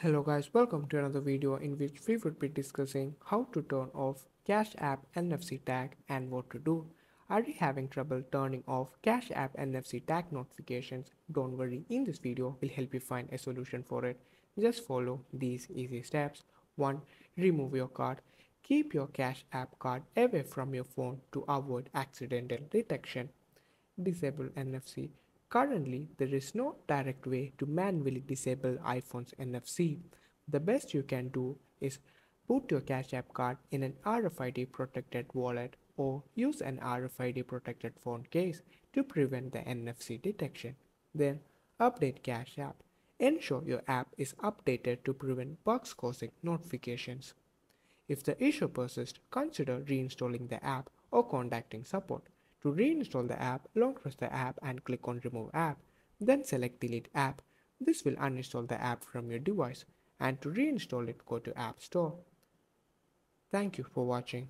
Hello guys, welcome to another video in which we would be discussing how to turn off Cash App NFC tag and what to do. Are you having trouble turning off Cash App NFC tag notifications? Don't worry, in this video we'll help you find a solution for it. Just follow these easy steps. 1. Remove your card. Keep your Cash App card away from your phone to avoid accidental detection. Disable NFC. Currently, there is no direct way to manually disable iPhone's NFC. The best you can do is put your Cash App card in an RFID protected wallet or use an RFID protected phone case to prevent the NFC detection. Then, update Cash App. Ensure your app is updated to prevent bugs causing notifications. If the issue persists, consider reinstalling the app or contacting support. To reinstall the app, long press the app and click on remove app. Then select delete app. This will uninstall the app from your device. And to reinstall it, go to App Store. Thank you for watching.